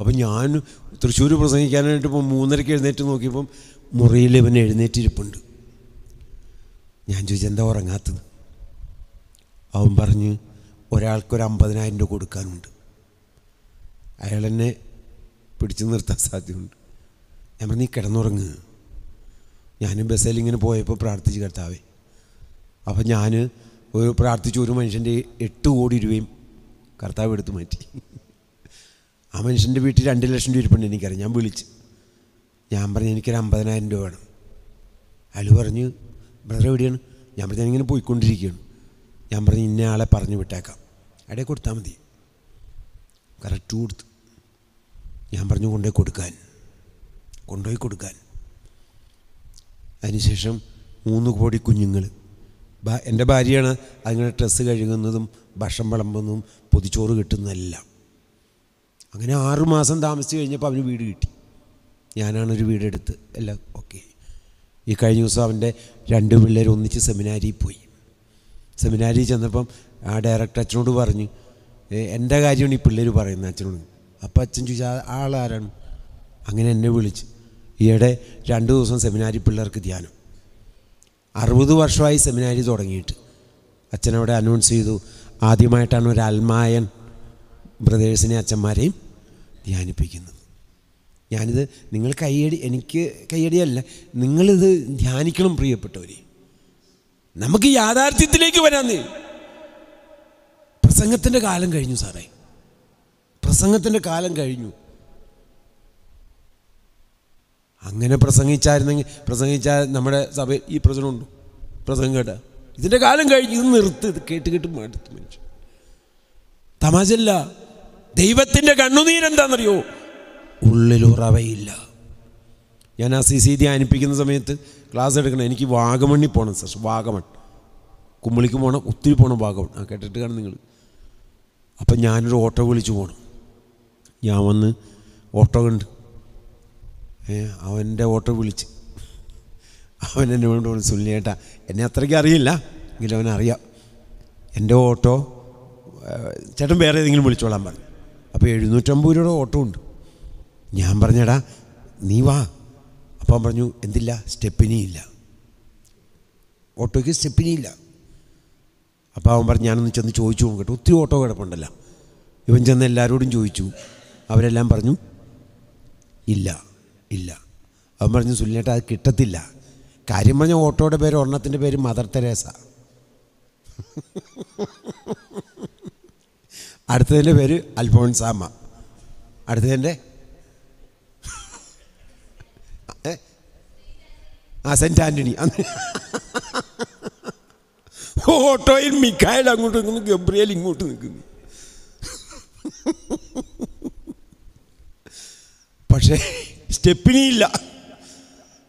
അപ്പം ഞാൻ തൃശ്ശൂർ പ്രസംഗിക്കാനായിട്ട് ഇപ്പം മൂന്നരയ്ക്ക് എഴുന്നേറ്റ് നോക്കിയപ്പം മുറിയിൽ ഇവൻ എഴുന്നേറ്റിരിപ്പുണ്ട്. ഞാൻ ചോദിച്ചു എന്താ ഉറങ്ങാത്തത്? അവൻ പറഞ്ഞ് ഒരാൾക്കൊരു അമ്പതിനായിരം രൂപ കൊടുക്കാനുണ്ട്. അയാൾ എന്നെ പിടിച്ചു നിർത്താൻ സാധ്യതയുണ്ട്. ഞാൻ പറഞ്ഞു നീ കിടന്നുറങ്ങുക ഞാനും ബസ്സിൽ ഇങ്ങനെ പോയപ്പോൾ പ്രാർത്ഥിച്ച് കർത്താവേ. അപ്പം ഞാൻ ഒരു പ്രാർത്ഥിച്ചു ഒരു മനുഷ്യന്റെ എട്ട് കോടി രൂപയും കർത്താവ് എടുത്തു മാറ്റി. ആ മനുഷ്യന്റെ വീട്ടിൽ രണ്ട് ലക്ഷം രൂപ ഇരിപ്പുണ്ട് എനിക്കറിയാം. ഞാൻ വിളിച്ച്. ഞാൻ പറഞ്ഞു എനിക്കൊരു അമ്പതിനായിരം രൂപ വേണം. അയാൾ പറഞ്ഞു ബ്രദർ എവിടെയാണ്? ഞാൻ പറഞ്ഞു ഞാനിങ്ങനെ പോയിക്കൊണ്ടിരിക്കുകയാണ്. ഞാൻ പറഞ്ഞു ഇന്ന ആളെ പറഞ്ഞു വിട്ടേക്കാം. അവിടെ കൊടുത്താൽ മതി. കറക്റ്റ് കൊടുത്തു. ഞാൻ പറഞ്ഞു കൊണ്ടുപോയി കൊടുക്കാൻ. കൊണ്ടുപോയി കൊടുക്കാൻ. അതിനുശേഷം മൂന്ന് കോടി കുഞ്ഞുങ്ങൾ. എന്റെ ഭാര്യയാണ് അതിങ്ങനെ ഡ്രസ്സ് കഴുകുന്നതും ഭക്ഷണം വിളമ്പുന്നതും പൊതിച്ചോറ് കിട്ടുന്നതെല്ലാം. അങ്ങനെ ആറുമാസം താമസിച്ച് കഴിഞ്ഞപ്പോൾ അവന് വീട് കിട്ടി. ഞാനാണ് ഒരു വീടെടുത്ത്. എല്ലാം ഓക്കെ. ഈ കഴിഞ്ഞ ദിവസം അവന്റെ രണ്ട് പിള്ളേർ ഒന്നിച്ച് സെമിനാരിയിൽ പോയി. സെമിനാരിയിൽ ചെന്നപ്പം ആ ഡയറക്ടർ അച്ഛനോട് പറഞ്ഞു "ഏ, എന്റെ കാര്യമാണ് ഈ പിള്ളേർ പറയുന്നത് അച്ഛനോട്? അപ്പം അച്ഛൻ ചോദിച്ചാൽ ആളാരാണ് അങ്ങനെ എന്നെ വിളിച്ച്. ഈയിടെ രണ്ട് ദിവസം സെമിനാരി പിള്ളേർക്ക് ധ്യാനം. അറുപത് വർഷമായി സെമിനാരി തുടങ്ങിയിട്ട്. അച്ഛനവിടെ അനൗൺസ് ചെയ്തു ആദ്യമായിട്ടാണ് ഒരു അൽമായൻ ബ്രദേഴ്സിനെ അച്ഛന്മാരെയും ധ്യാനിപ്പിക്കുന്നത്. ഞാനിത് നിങ്ങൾ കയ്യടി എനിക്ക് കയ്യടിയല്ല നിങ്ങളിത് ധ്യാനിക്കണം പ്രിയപ്പെട്ടവരെ. നമുക്ക് യാഥാർത്ഥ്യത്തിലേക്ക് വരാന്നേ. പ്രസംഗത്തിന്റെ കാലം കഴിഞ്ഞു സാറേ. പ്രസംഗത്തിന്റെ കാലം കഴിഞ്ഞു. അങ്ങനെ പ്രസംഗിച്ചായിരുന്നെങ്കിൽ പ്രസംഗിച്ചാൽ നമ്മുടെ സഭയിൽ ഈ പ്രശ്നമുണ്ടോ പ്രസംഗം കേട്ടാ. ഇതിന്റെ കാലം കഴിഞ്ഞു. ഇത് നിർത്ത് ഇത് കേട്ട് കേട്ട് മാറ്റി മനുഷ്യൻ. തമാശല്ല ദൈവത്തിന്റെ കണ്ണുനീരെന്താണെന്നറിയോ ഉള്ളിലുറവയില്ല. ഞാൻ ആ സി സി ധ്യാനിപ്പിക്കുന്ന സമയത്ത് ക്ലാസ് എടുക്കണം എനിക്ക് വാഗമണ്ണി പോകണം സർ വാഗമൺ. കുമ്പളിക്ക് പോകണം ഒത്തിരി പോകണം വാഗമൺ. ആ കേട്ടിട്ട് കാണും നിങ്ങൾ അപ്പം ഞാനൊരു ഓട്ടോ വിളിച്ചു പോകണം ഞാൻ വന്ന് ഓട്ടോ കണ്ട്. അവന്റെ ഓട്ടോ വിളിച്ച്. അവൻ എന്നെ കൊണ്ട് പറഞ്ഞു സുനിലേട്ടാ എന്നെ അത്രയ്ക്ക് അറിയില്ല എങ്കിലും അവനറിയാം എന്റെ ഓട്ടോ ചേട്ടൻ വേറെ ഏതെങ്കിലും വിളിച്ചോളാൻ പറഞ്ഞു. അപ്പോൾ എഴുന്നൂറ്റമ്പത് രൂപയുടെ ഓട്ടോ ഉണ്ട്. ഞാൻ പറഞ്ഞടാ നീ വാ. അപ്പം പറഞ്ഞു എന്തില്ല സ്റ്റെപ്പിനിയില്ല. ഓട്ടോയ്ക്ക് സ്റ്റെപ്പിനിയില്ല. അപ്പം അവൻ പറഞ്ഞു ഞാനൊന്ന് ചെന്ന് ചോദിച്ചു നോക്കട്ടെ ഒത്തിരി ഓട്ടോ കിടപ്പുണ്ടല്ലോ. ഇവൻ ചെന്ന് എല്ലാവരോടും ചോദിച്ചു. അവരെല്ലാം പറഞ്ഞു ഇല്ല ഇല്ല. അവൻ പറഞ്ഞു സുല്ലേട്ട അത് കിട്ടത്തില്ല. കാര്യം പറഞ്ഞ ഓട്ടോയുടെ പേര് ഒരെണ്ണത്തിന്റെ പേര് മദർ തെരേസ. അടുത്തതിന്റെ പേര് അൽഫോൺസാമ്മ. അടുത്തതിന്റെ ആ സെന്റ് ആന്റണി ഓട്ടോയിൽ മിക്കായൽ അങ്ങോട്ട് നിൽക്കുന്നു ഗബ്രിയൽ ഇങ്ങോട്ട് നിൽക്കുന്നു പക്ഷേ സ്റ്റെപ്പിനിയില്ല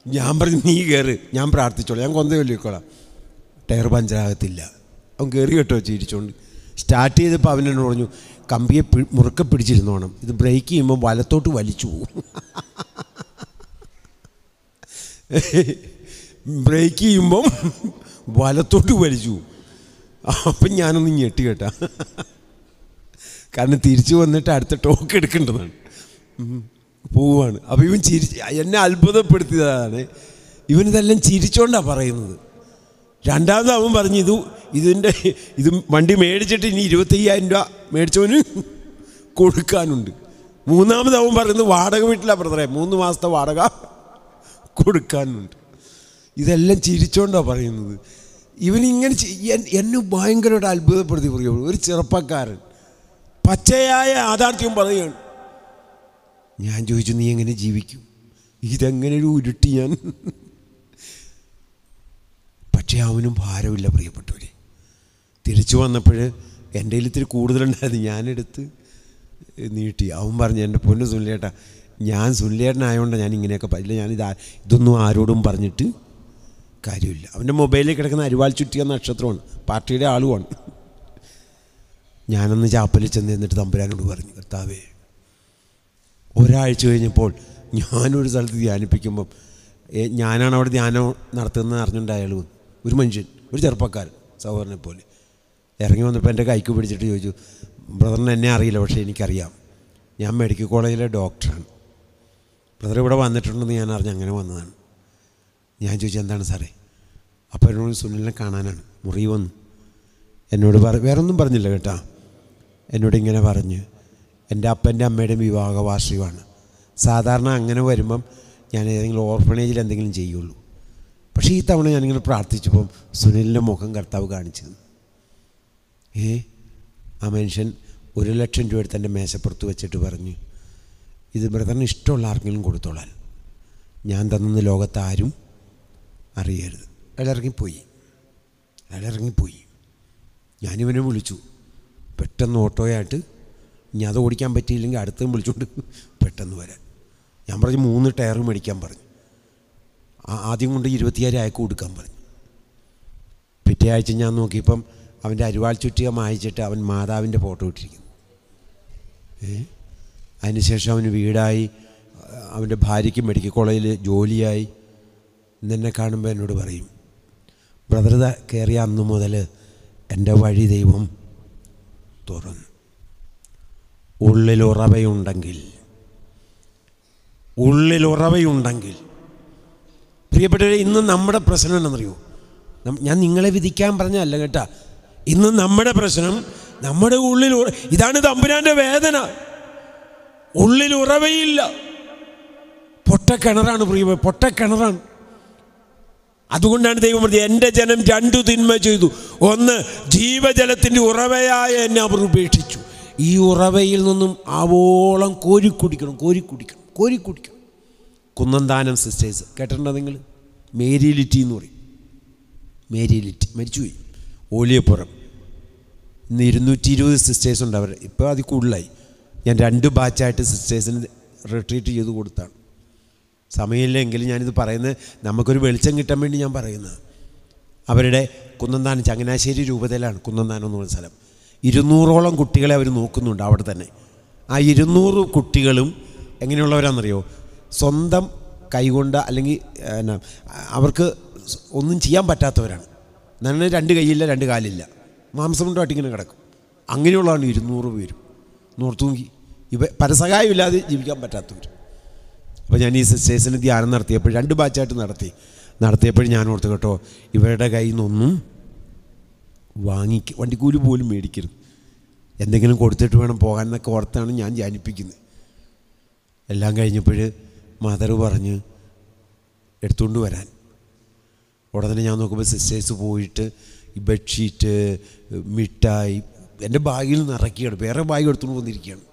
ഞാൻ പറഞ്ഞു നീ കയറ് ഞാൻ പ്രാർത്ഥിച്ചോളാം ഞാൻ കൊന്ത ചൊല്ലിക്കോളാം. ടയർ പഞ്ചറാകത്തില്ല. അവൻ കയറി കേട്ടോ ചിരിച്ചോണ്ട്. സ്റ്റാർട്ട് ചെയ്തപ്പോൾ അവൻ എന്നോട് പറഞ്ഞു കമ്പിയെ മുറുക്കെ പിടിച്ചിരുന്നോണം. ഇത് ബ്രേക്ക് ചെയ്യുമ്പോൾ വലത്തോട്ട് വലിച്ചു പോകും ബ്രേക്ക് ചെയ്യുമ്പം വലത്തോട്ട് വലിച്ചു. അപ്പം ഞാനൊന്ന് ഞെട്ടി കേട്ടാ. കാരണം തിരിച്ചു വന്നിട്ട് അടുത്ത ടോക്ക് എടുക്കേണ്ടതാണ്. പോവാണ്. അപ്പോൾ ഇവൻ ചിരി എന്നെ അത്ഭുതപ്പെടുത്തിയതാണ്. ഇവനിതെല്ലാം ചിരിച്ചോണ്ടാണ് പറയുന്നത്. രണ്ടാമത് അവൻ പറഞ്ഞു ഇത് ഇതിന്റെ ഇത് വണ്ടി മേടിച്ചിട്ട് ഇനി ഇരുപത്തയ്യായിരം രൂപ മേടിച്ചവന് കൊടുക്കാനുണ്ട്. മൂന്നാമത് അവൻ പറയുന്നത് വാടക വീട്ടിലാണ് ബ്രദറെ. മൂന്ന് മാസത്തെ വാടക. കൊടുക്കാനുണ്ട്. ഇതെല്ലാം ചിരിച്ചോണ്ടാണ് പറയുന്നത്. ഇവനിങ്ങനെ എന്നെ ഭയങ്കരമായിട്ട് അത്ഭുതപ്പെടുത്തി പറയുള്ളൂ ഒരു ചെറുപ്പക്കാരൻ. പച്ചയായ യാഥാർത്ഥ്യം പറയുകയാണ്. ഞാൻ ചോദിച്ചു നീ എങ്ങനെ ജീവിക്കും? ഇതെങ്ങനെ ഒരു ഉരുട്ടി ഞാൻ? പക്ഷേ അവനും ഭാരമില്ല പ്രിയപ്പെട്ടവരെ. തിരിച്ചു വന്നപ്പോൾ എന്റെ കയ്യിൽ ഇത്തിരി കൂടുതലുണ്ടായിരുന്നു. ഞാനെടുത്ത് നീട്ടി. അവൻ പറഞ്ഞു എന്റെ പൊന്നു സുനിലേട്ടാ ഞാൻ സുനിലേട്ടനായതുകൊണ്ട് ഞാൻ ഇങ്ങനെയൊക്കെ പറ്റില്ല ഞാനിത് ഇതൊന്നും ആരോടും പറഞ്ഞിട്ട് കാര്യമില്ല. അവന്റെ മൊബൈലിൽ കിടക്കുന്ന അരിവാൾ ചുറ്റിയ നക്ഷത്രമാണ്. പാർട്ടിയുടെ ആളുമാണ് ഞാനന്ന് ചാപ്പലിൽ ചെന്ന് എന്നിട്ട് തമ്പുരാനോട് പറഞ്ഞു കർത്താവേ ഒരാഴ്ച കഴിഞ്ഞപ്പോൾ ഞാനൊരു സ്ഥലത്ത് ധ്യാനിപ്പിക്കുമ്പം ഞാനാണ് അവിടെ ധ്യാനം നടത്തുന്നത് അറിഞ്ഞുകൊണ്ട് അയാൾ ഒരു മനുഷ്യൻ ഒരു ചെറുപ്പക്കാരൻ സഹോദരനെ പോലെ. ഇറങ്ങി വന്നപ്പോൾ എന്റെ കൈക്ക് പിടിച്ചിട്ട് ചോദിച്ചു ബ്രദറിന് എന്നെ അറിയില്ല പക്ഷേ എനിക്കറിയാം. ഞാൻ മെഡിക്കൽ കോളേജിലെ ഡോക്ടറാണ്. ബ്രദർ ഇവിടെ വന്നിട്ടുണ്ടെന്ന് ഞാൻ അറിഞ്ഞ് അങ്ങനെ വന്നതാണ്. ഞാൻ ചോദിച്ചു എന്താണ് സാറേ? അപ്പോൾ എന്നോട് സുനിലിനെ കാണാനാണ്. മുറി വന്നു. എന്നോട് പറ വേറൊന്നും പറഞ്ഞില്ല കേട്ടാ. എന്നോട് ഇങ്ങനെ പറഞ്ഞ് എന്റെ അപ്പന്റെ അമ്മയുടെയും വിവാഹ വാർഷികമാണ് സാധാരണ അങ്ങനെ വരുമ്പം ഞാൻ ഏതെങ്കിലും ഓർഫണേജിൽ എന്തെങ്കിലും ചെയ്യുള്ളൂ. പക്ഷേ ഈ തവണ ഞാനിങ്ങനെ പ്രാർത്ഥിച്ചപ്പം സുനിലിന്റെ മുഖം കർത്താവ് കാണിച്ചു ഏ ആ മനുഷ്യൻ ഒരു ലക്ഷം രൂപ എടുത്ത് എന്റെ മേശപ്പുറത്ത് വെച്ചിട്ട് പറഞ്ഞു ഇത് ബ്രദറിന് ഇഷ്ടമുള്ള ആർക്കെങ്കിലും കൊടുത്തോളാൻ. ഞാൻ തന്നെന്ന് ലോകത്ത് ആരും അറിയരുത്. അയാൾ ഇറങ്ങിപ്പോയി അയാൾ ഇറങ്ങിപ്പോയി ഞാനിവനെ വിളിച്ചു. പെട്ടെന്ന് ഓട്ടോയായിട്ട് ഇനി അത് ഓടിക്കാൻ പറ്റിയില്ലെങ്കിൽ അടുത്തും വിളിച്ചുകൊണ്ട് പെട്ടെന്ന് വരാൻ. ഞാൻ പറഞ്ഞു മൂന്ന് ടയർ മേടിക്കാൻ പറഞ്ഞു. ആദ്യം കൊണ്ട് ഇരുപത്തിയായിരം അയക്ക് കൊടുക്കാൻ പറഞ്ഞു. പിറ്റേ ആഴ്ച ഞാൻ നോക്കിയപ്പം അവന്റെ അരുവാൾ ചുറ്റിക മായച്ചിട്ട് അവൻ മാതാവിന്റെ ഫോട്ടോ ഇട്ടിരിക്കുന്നു. ഏ? അതിനുശേഷം അവന് വീടായി. അവന്റെ ഭാര്യയ്ക്ക് മെഡിക്കൽ കോളേജിൽ ജോലിയായി. എന്നെ കാണുമ്പോൾ എന്നോട് പറയും ബ്രദർ കയറിയ അന്നു മുതൽ എന്റെ വഴി ദൈവം തുറന്നു. ഉള്ളിലുറവയുണ്ടെങ്കിൽ ഉള്ളിലുറവയുണ്ടെങ്കിൽ. പ്രിയപ്പെട്ടവരെ ഇന്ന് നമ്മുടെ പ്രശ്നം എന്നറിയോ ഞാൻ നിങ്ങളെ വിധിക്കാൻ പറഞ്ഞല്ല കേട്ടാ. ഇന്ന് നമ്മുടെ പ്രശ്നം നമ്മുടെ ഉള്ളിൽ ഇതാണ് തമ്പുരാന്റെ വേദന. ഉള്ളിൽ ഉറവയില്ല. പൊട്ടക്കിണറാണ് പ്രിയ പൊട്ടക്കിണറാണ്. അതുകൊണ്ടാണ് ദൈവം പറഞ്ഞത് എന്റെ ജനം രണ്ടു തിന്മ ചെയ്തു. ഒന്ന് ജീവജലത്തിന്റെ ഉറവയായ എന്നെ അവർ ഉപേക്ഷിച്ചു. ഈ ഉറവയിൽ നിന്നും ആവോളം കോരിക്കുടിക്കണം കോരിക്കുടിക്കണം കോരിക്കുടിക്കണം കുന്നന്താനം സിസ്റ്റേഴ്സ് കേട്ടിട്ടുണ്ടോ നിങ്ങൾ? മേരിയിലിറ്റി എന്ന് പറയും. മേരിയിലിറ്റി മരിച്ചുപോയി. ഓലിയപ്പുറം. ഇന്ന് ഇരുന്നൂറ്റി ഇരുപത് സിസ്റ്റേഴ്സ് ഉണ്ട് അവർ ഇപ്പോൾ അതിൽ കൂടുതലായി. ഞാൻ രണ്ട് ബാച്ചായിട്ട് സിസ്റ്റേഴ്സിന് റിട്രീറ്റ് ചെയ്ത് കൊടുത്താണ്. സമയമില്ലെങ്കിലും ഞാനിത് പറയുന്നത് നമുക്കൊരു വെളിച്ചം കിട്ടാൻ വേണ്ടി ഞാൻ പറയുന്നത്. അവരുടെ കുന്നന്താനം ചങ്ങനാശ്ശേരി രൂപതയിലാണ് കുന്നന്താനം എന്ന് പറയുന്ന സ്ഥലം. ഇരുന്നൂറോളം കുട്ടികളെ അവർ നോക്കുന്നുണ്ട് അവിടെ തന്നെ. ആ ഇരുന്നൂറ് കുട്ടികളും എങ്ങനെയുള്ളവരാണെന്നറിയോ? സ്വന്തം കൈകൊണ്ട് അല്ലെങ്കിൽ എന്നാ അവർക്ക് ഒന്നും ചെയ്യാൻ പറ്റാത്തവരാണ്. എന്നാൽ രണ്ട് കൈയില്ല രണ്ട് കാലില്ല. മാംസം കൊണ്ടായിട്ട് ഇങ്ങനെ കിടക്കും. അങ്ങനെയുള്ളതാണ് ഇരുന്നൂറ് പേരും. നോർത്തുങ്കി ഇവ പരസഹായമില്ലാതെ ജീവിക്കാൻ പറ്റാത്തവർ. അപ്പോൾ ഞാൻ ഈ സിസ്റ്റേഴ്സിന് ധ്യാനം നടത്തിയപ്പോൾ രണ്ട് ബാച്ചായിട്ട് നടത്തി. നടത്തിയപ്പോൾ ഞാൻ ഓർത്ത് കേട്ടോ ഇവരുടെ കയ്യിൽ നിന്നൊന്നും വാങ്ങിക്ക വണ്ടിക്കൂലി പോലും മേടിക്കരുത്. എന്തെങ്കിലും കൊടുത്തിട്ട് വേണം പോകാൻ എന്നൊക്കെ ഓർത്താണ് ഞാൻ ധ്യാനിപ്പിക്കുന്നത്. എല്ലാം കഴിഞ്ഞപ്പോൾ മദർ പറഞ്ഞ് എടുത്തുകൊണ്ട് വരാൻ. ഉടനെ ഞാൻ നോക്കുമ്പോൾ സിസ്റ്റേഴ്സ് പോയിട്ട് ബെഡ്ഷീറ്റ് മിഠായി എന്റെ ബാഗിൽ നിറയ്ക്കുകയാണ് വേറെ ബാഗ് എടുത്തുകൊണ്ട് വന്നിരിക്കുകയാണ്.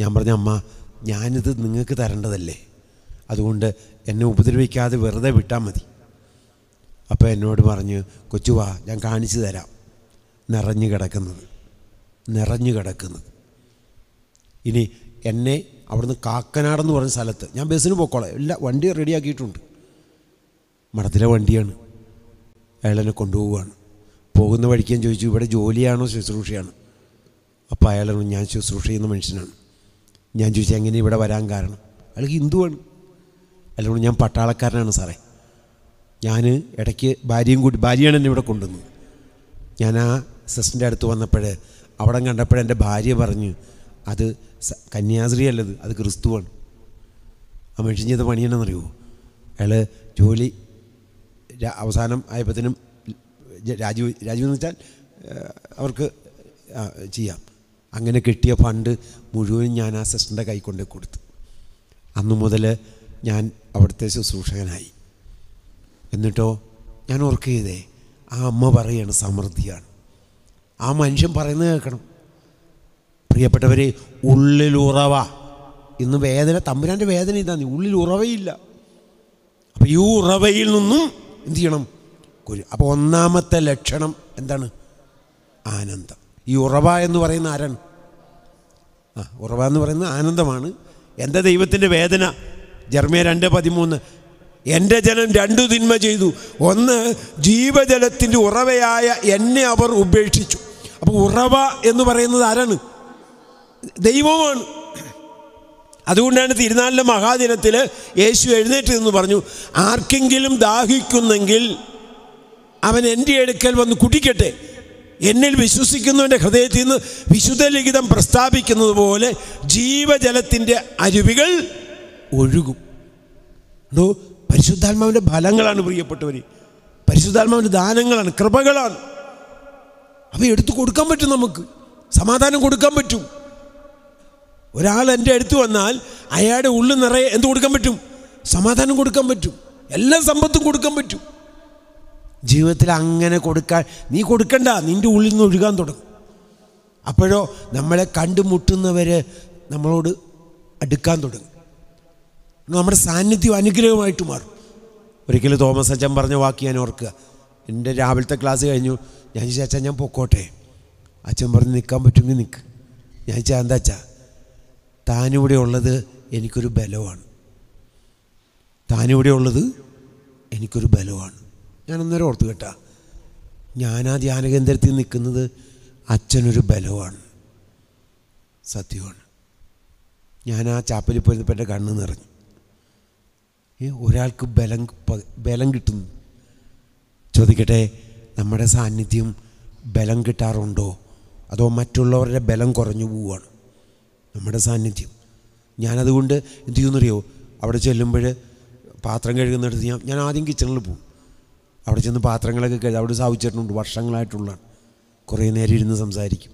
ഞാൻ പറഞ്ഞ അമ്മ ഞാനിത് നിങ്ങൾക്ക് തരേണ്ടതല്ലേ? അതുകൊണ്ട് എന്നെ ഉപദ്രവിക്കാതെ വെറുതെ വിട്ടാൽ മതി. അപ്പോൾ എന്നോട് പറഞ്ഞ് കൊച്ചുവാ ഞാൻ കാണിച്ചു തരാം. നിറഞ്ഞു കിടക്കുന്നത്. നിറഞ്ഞു കിടക്കുന്നത്. ഇനി എന്നെ അവിടുന്ന് കാക്കനാടെന്ന് പറഞ്ഞ സ്ഥലത്ത് ഞാൻ ബസ്സിന് പോക്കോളെ എല്ലാ വണ്ടി റെഡിയാക്കിയിട്ടുണ്ട് മഠത്തിലെ വണ്ടിയാണ്. അയാൾ എന്നെ കൊണ്ടുപോവുകയാണ്. പോകുന്ന വഴിക്ക് ഞാൻ ചോദിച്ചു ഇവിടെ ജോലിയാണോ ശുശ്രൂഷയാണ്? അപ്പോൾ അയാൾ ഞാൻ ശുശ്രൂഷ ചെയ്യുന്ന മനുഷ്യനാണ്. ഞാൻ ചോദിച്ചാൽ എങ്ങനെ ഇവിടെ വരാൻ കാരണം? അയാൾ ഹിന്ദുവാണ് അല്ലെങ്കിൽ ഞാൻ പട്ടാളക്കാരനാണ് സാറേ. ഞാൻ ഇടയ്ക്ക് ഭാര്യയും കൂടി ഭാര്യയാണ് എന്നെ ഇവിടെ കൊണ്ടുവന്നത്. ഞാൻ ആ സിസ്റ്ററിന്റെ അടുത്ത് വന്നപ്പോൾ അവിടെ കണ്ടപ്പോൾ എന്റെ ഭാര്യ പറഞ്ഞു അത് കന്യാസ്ത്രീ അല്ലത് അത് ക്രിസ്തുവാണ്. ആ മനുഷ്യൻ ചെയ്ത പണിയാണെന്നറിയുമോ അയാൾ ജോലി അവസാനം ആയപ്പോഴത്തേനും രാജു രാജീവ് രാജീവ് എന്ന് വെച്ചാൽ അവർക്ക് ചെയ്യാം. അങ്ങനെ കിട്ടിയ ഫണ്ട് മുഴുവൻ ഞാൻ ആ സിസ്റ്ററിന്റെ കൈ കൊണ്ട് കൊടുത്തു. അന്നു മുതൽ ഞാൻ അവിടുത്തെ ശുശ്രൂഷകനായി. എന്നിട്ടോ ഞാൻ ഓർക്ക് ചെയ്തേ ആ അമ്മ പറയാണ് സമൃദ്ധിയാണ്. ആ മനുഷ്യൻ പറയുന്നത് കേൾക്കണം. പ്രിയപ്പെട്ടവരെ ഉള്ളിൽ ഉറവ. ഇന്ന് വേദന തമ്പുരാന്റെ വേദന ഇതാണ് ഉള്ളിൽ ഉറവയില്ല. അപ്പോൾ ഈ ഉറവയിൽ നിന്നും എന്ത് ചെയ്യണം? അപ്പോൾ ഒന്നാമത്തെ ലക്ഷണം എന്താണ്? ആനന്ദം. ഈ ഉറവ എന്ന് പറയുന്ന ആരാണ്? ആ ഉറവ എന്ന് പറയുന്നത് ആനന്ദമാണ്. എന്റെ ദൈവത്തിന്റെ വേദന ജർമ്മ രണ്ട് പതിമൂന്ന്. എന്റെ ജനം രണ്ടു തിന്മ ചെയ്തു. ഒന്ന് ജീവജലത്തിന്റെ ഉറവയായ എന്നെ അവർ ഉപേക്ഷിച്ചു. അപ്പോൾ ഉറവ എന്ന് പറയുന്നത് ആരാണ്? ദൈവമാണ്. അതുകൊണ്ടാണ് തിരുനാളിലെ മഹാദിനത്തിൽ യേശു എഴുന്നേറ്റ് എന്ന് പറഞ്ഞു. ആർക്കെങ്കിലും ദാഹിക്കുന്നെങ്കിൽ അവൻ എന്റെ എടുക്കൽ വന്ന് കുടിക്കട്ടെ. എന്നിൽ വിശ്വസിക്കുന്നവന്റെ ഹൃദയത്തിൽ നിന്ന് വിശുദ്ധ ലിഖിതം പ്രസ്താവിക്കുന്നത് പോലെ ജീവജലത്തിന്റെ അരുവികൾ ഒഴുകും. എന്തോ പരിശുദ്ധാത്മാവിന്റെ ഫലങ്ങളാണ് പ്രിയപ്പെട്ടവർ പരിശുദ്ധാത്മാവിന്റെ ദാനങ്ങളാണ് കൃപകളാണ്. അവ എടുത്തു കൊടുക്കാൻ പറ്റും നമുക്ക്. സമാധാനം കൊടുക്കാൻ പറ്റും. ഒരാൾ എന്റെ അടുത്ത് വന്നാൽ അയാളുടെ ഉള്ളിൽ നിറയെ എന്ത് കൊടുക്കാൻ പറ്റും? സമാധാനം കൊടുക്കാൻ പറ്റും. എല്ലാ സമ്പത്തും കൊടുക്കാൻ പറ്റും. ജീവിതത്തിൽ അങ്ങനെ കൊടുക്കാൻ നീ കൊടുക്കണ്ട നിന്റെ ഉള്ളിൽ നിന്ന് ഒഴുകാൻ തുടങ്ങും. അപ്പോഴോ നമ്മളെ കണ്ടുമുട്ടുന്നവർ നമ്മളോട് അടുക്കാൻ തുടങ്ങും. നമ്മുടെ സാന്നിധ്യം അനുഗ്രഹമായിട്ട് മാറും. ഒരിക്കലും തോമസ് അച്ഛൻ പറഞ്ഞ വാക്ക് ഞാൻ ഓർക്കുക. എന്റെ രാവിലത്തെ ക്ലാസ് കഴിഞ്ഞു. ഞാൻ ചേച്ചാ ഞാൻ പൊക്കോട്ടെ? അച്ഛൻ പറഞ്ഞ് നിൽക്കാൻ പറ്റുമെങ്കിൽ നിൽക്ക് ഞാൻ ചോദിച്ചാൽ എന്താ അച്ഛാ? താനിവിടെ ഉള്ളത് എനിക്കൊരു ബലമാണ്. താനിവിടെ ഉള്ളത് എനിക്കൊരു ബലമാണ്. ഞാൻ അന്നേരം ഓർത്ത് കേട്ടാ. ഞാൻ ആ ധ്യാന കേന്ദ്രത്തിൽ നിൽക്കുന്നത് അച്ഛനൊരു ബലമാണ് സത്യമാണ് ഞാൻ ആ ചാപ്പലിൽ പോയിരുന്നപ്പോൾ എന്റെ കണ്ണ് നിറഞ്ഞു. ഏ ഒരാൾക്ക് ബലം ബലം കിട്ടുന്നു. ചോദിക്കട്ടെ നമ്മുടെ സാന്നിധ്യം ബലം കിട്ടാറുണ്ടോ? അതോ മറ്റുള്ളവരുടെ ബലം കുറഞ്ഞു പോവുകയാണ്? നമ്മുടെ സാന്നിധ്യം. ഞാനതുകൊണ്ട് എന്ത് ചെയ്യുമെന്നറിയോ? അവിടെ ചെല്ലുമ്പോൾ പാത്രം കഴുകുന്നിടത്ത് ഞാൻ ഞാൻ ആദ്യം കിച്ചണിൽ പോകും അവിടെ ചെന്ന് പാത്രങ്ങളൊക്കെ കഴുകി അവിടെ സാവിച്ചിട്ടുണ്ട് വർഷങ്ങളായിട്ടുള്ളതാണ് കുറേ നേരം ഇരുന്ന് സംസാരിക്കും.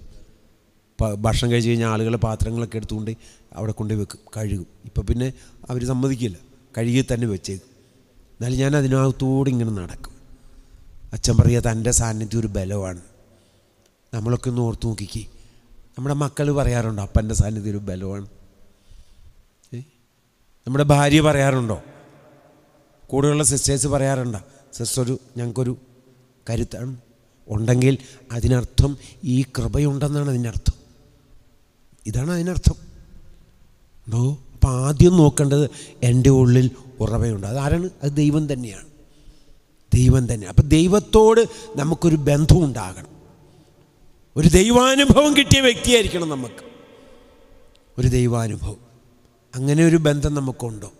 ഭക്ഷണം കഴിച്ച് കഴിഞ്ഞാൽ ആളുകളെ പാത്രങ്ങളൊക്കെ എടുത്തുകൊണ്ട് അവിടെ കൊണ്ട് വെക്കും കഴുകും. ഇപ്പം പിന്നെ അവർ സമ്മതിക്കില്ല. കഴുകി തന്നെ വെച്ചേക്കും. എന്നാലും ഞാൻ അതിനകത്തോടെ ഇങ്ങനെ നടക്കും. അച്ഛൻ പറയുക തന്റെ സാന്നിധ്യം ഒരു ബലമാണ്. നമ്മളൊക്കെ ഒന്ന് ഓർത്ത് നോക്കിക്കേ. നമ്മുടെ മക്കൾ പറയാറുണ്ടോ അപ്പന്റെ സാന്നിധ്യം ഒരു ബലമാണ്? നമ്മുടെ ഭാര്യ പറയാറുണ്ടോ? കൂടെയുള്ള സിസ്റ്റേഴ്സ് പറയാറുണ്ടോ? സിസ്റ്റർ ഞങ്ങൾക്കൊരു കരുത്താണ്. ഉണ്ടെങ്കിൽ അതിനർത്ഥം ഈ കൃപയുണ്ടെന്നാണ് അതിനർത്ഥം. ഇതാണ് അതിനർത്ഥം. ഉണ്ടോ അപ്പം ആദ്യം നോക്കേണ്ടത് എന്റെ ഉള്ളിൽ ഉറവയുണ്ട്. അതാരാണ് അത് ദൈവം തന്നെയാണ്. ദൈവം തന്നെ. അപ്പം ദൈവത്തോട് നമുക്കൊരു ബന്ധം ഉണ്ടാകണം. ഒരു ദൈവാനുഭവം കിട്ടിയ വ്യക്തിയായിരിക്കണം നമുക്ക്. ഒരു ദൈവാനുഭവം. അങ്ങനെ ഒരു ബന്ധം നമുക്കുണ്ടോ?